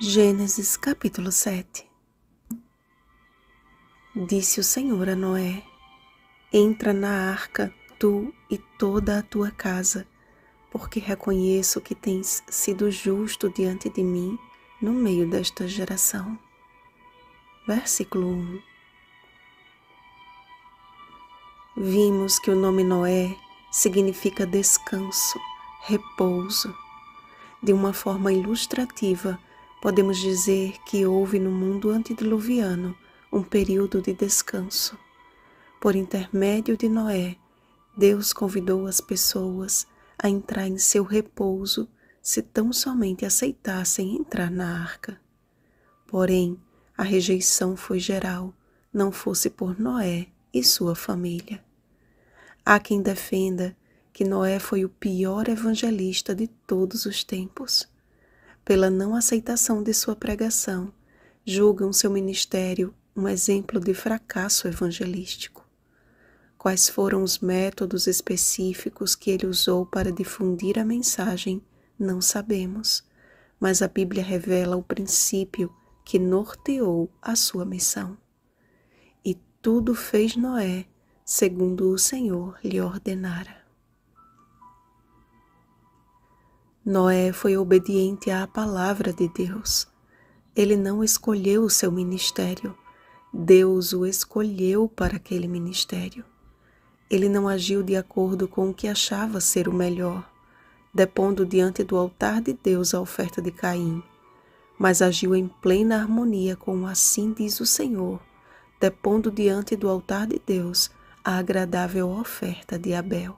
Gênesis capítulo 7 Disse o Senhor a Noé: Entra na arca, tu e toda a tua casa, porque reconheço que tens sido justo diante de mim no meio desta geração. Versículo 1 Vimos que o nome Noé significa descanso, repouso. De uma forma ilustrativa, podemos dizer que houve no mundo antediluviano um período de descanso. Por intermédio de Noé, Deus convidou as pessoas a entrar em seu repouso se tão somente aceitassem entrar na arca. Porém, a rejeição foi geral, não fosse por Noé e sua família. Há quem defenda que Noé foi o pior evangelista de todos os tempos pela não aceitação de sua pregação, julgam seu ministério um exemplo de fracasso evangelístico. Quais foram os métodos específicos que ele usou para difundir a mensagem, não sabemos, mas a Bíblia revela o princípio que norteou a sua missão. E tudo fez Noé segundo o Senhor lhe ordenara. Noé foi obediente à palavra de Deus. Ele não escolheu o seu ministério, Deus o escolheu para aquele ministério. Ele não agiu de acordo com o que achava ser o melhor, depondo diante do altar de Deus a oferta de Caim, mas agiu em plena harmonia com assim diz o Senhor, depondo diante do altar de Deus a agradável oferta de Abel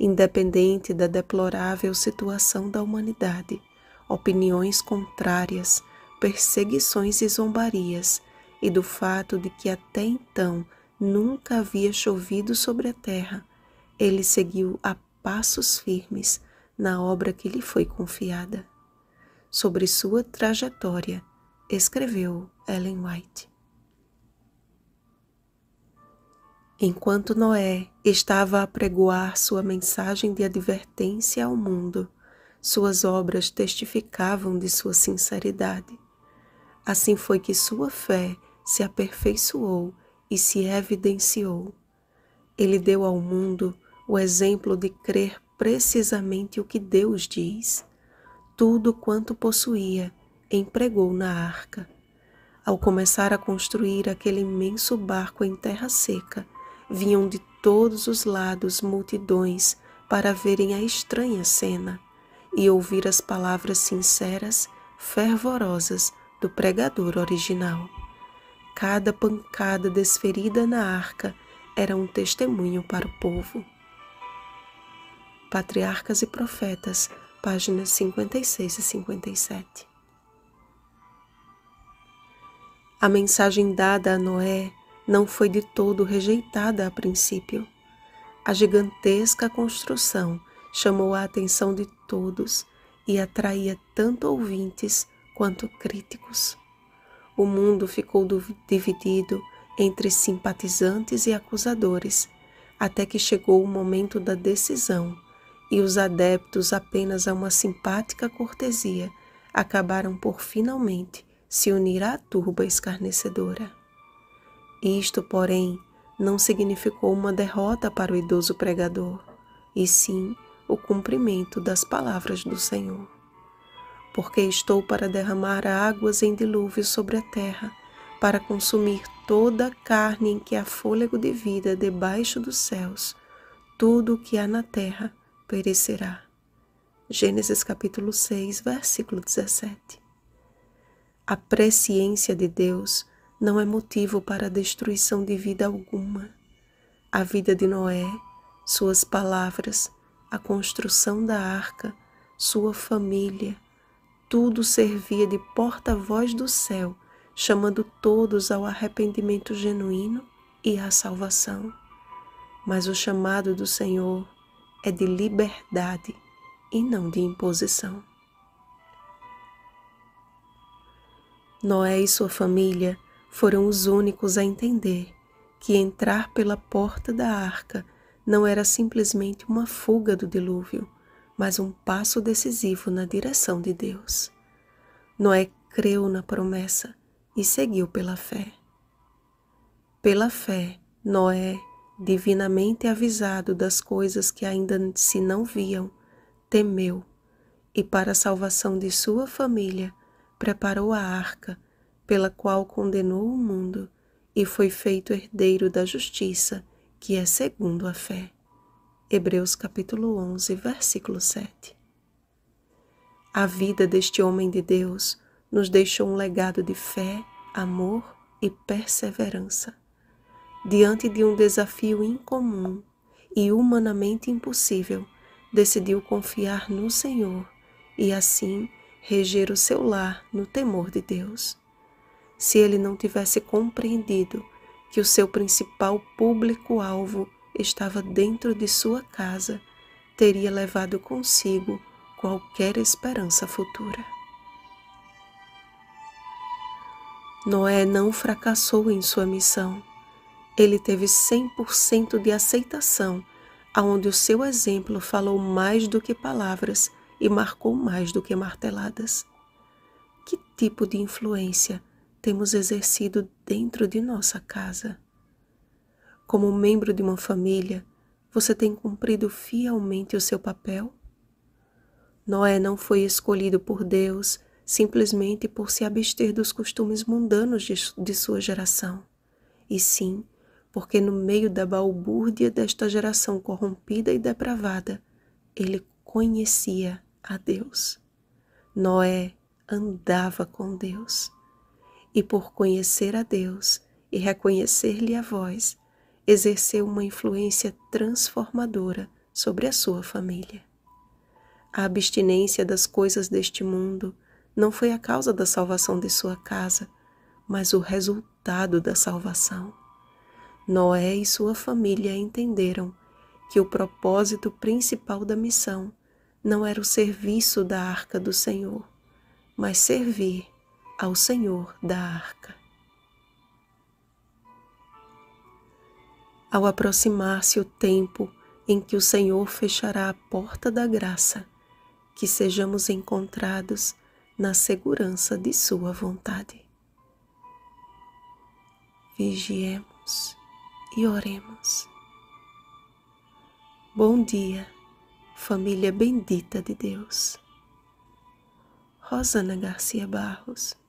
independente da deplorável situação da humanidade, opiniões contrárias, perseguições e zombarias, e do fato de que até então nunca havia chovido sobre a terra, ele seguiu a passos firmes na obra que lhe foi confiada. Sobre sua trajetória, escreveu Ellen White. Enquanto Noé estava a pregoar sua mensagem de advertência ao mundo, suas obras testificavam de sua sinceridade. Assim foi que sua fé se aperfeiçoou e se evidenciou. Ele deu ao mundo o exemplo de crer precisamente o que Deus diz. Tudo quanto possuía empregou na arca. Ao começar a construir aquele imenso barco em terra seca, vinham de todos os lados multidões para verem a estranha cena e ouvir as palavras sinceras, fervorosas do pregador original. Cada pancada desferida na arca era um testemunho para o povo. Patriarcas e Profetas, páginas 56 e 57. A mensagem dada a Noé não foi de todo rejeitada a princípio. A gigantesca construção chamou a atenção de todos e atraía tanto ouvintes quanto críticos. O mundo ficou dividido entre simpatizantes e acusadores, até que chegou o momento da decisão e os adeptos apenas a uma simpática cortesia acabaram por finalmente se unir à turba escarnecedora. Isto, porém, não significou uma derrota para o idoso pregador, e sim o cumprimento das palavras do Senhor. Porque estou para derramar águas em dilúvio sobre a terra, para consumir toda a carne em que há fôlego de vida debaixo dos céus, tudo o que há na terra perecerá. Gênesis capítulo 6, versículo 17. A presciência de Deus não é motivo para destruição de vida alguma. A vida de Noé, suas palavras, a construção da arca, sua família, tudo servia de porta-voz do céu, chamando todos ao arrependimento genuíno e à salvação. Mas o chamado do Senhor é de liberdade e não de imposição. Noé e sua família foram os únicos a entender que entrar pela porta da arca não era simplesmente uma fuga do dilúvio, mas um passo decisivo na direção de Deus. Noé creu na promessa e seguiu pela fé. Pela fé, Noé, divinamente avisado das coisas que ainda se não viam, temeu e, para a salvação de sua família, preparou a arca, pela qual condenou o mundo e foi feito herdeiro da justiça, que é segundo a fé. Hebreus capítulo 11, versículo 7. A vida deste homem de Deus nos deixou um legado de fé, amor e perseverança. Diante de um desafio incomum e humanamente impossível, decidiu confiar no Senhor e assim reger o seu lar no temor de Deus. Se ele não tivesse compreendido que o seu principal público-alvo estava dentro de sua casa, teria levado consigo qualquer esperança futura. Noé não fracassou em sua missão. Ele teve 100% de aceitação, aonde o seu exemplo falou mais do que palavras e marcou mais do que marteladas. Que tipo de influência temos exercido dentro de nossa casa? Como membro de uma família, você tem cumprido fielmente o seu papel? Noé não foi escolhido por Deus simplesmente por se abster dos costumes mundanos de, de sua geração, e sim porque no meio da balbúrdia desta geração corrompida e depravada, ele conhecia a Deus. Noé andava com Deus. E por conhecer a Deus e reconhecer-lhe a voz, exerceu uma influência transformadora sobre a sua família. A abstinência das coisas deste mundo não foi a causa da salvação de sua casa, mas o resultado da salvação. Noé e sua família entenderam que o propósito principal da missão não era o serviço da arca do Senhor, mas servir ao Senhor da arca. Ao aproximar-se o tempo em que o Senhor fechará a porta da graça, que sejamos encontrados na segurança de Sua vontade. Vigiemos e oremos. Bom dia família bendita de Deus. Rosana Garcia Barros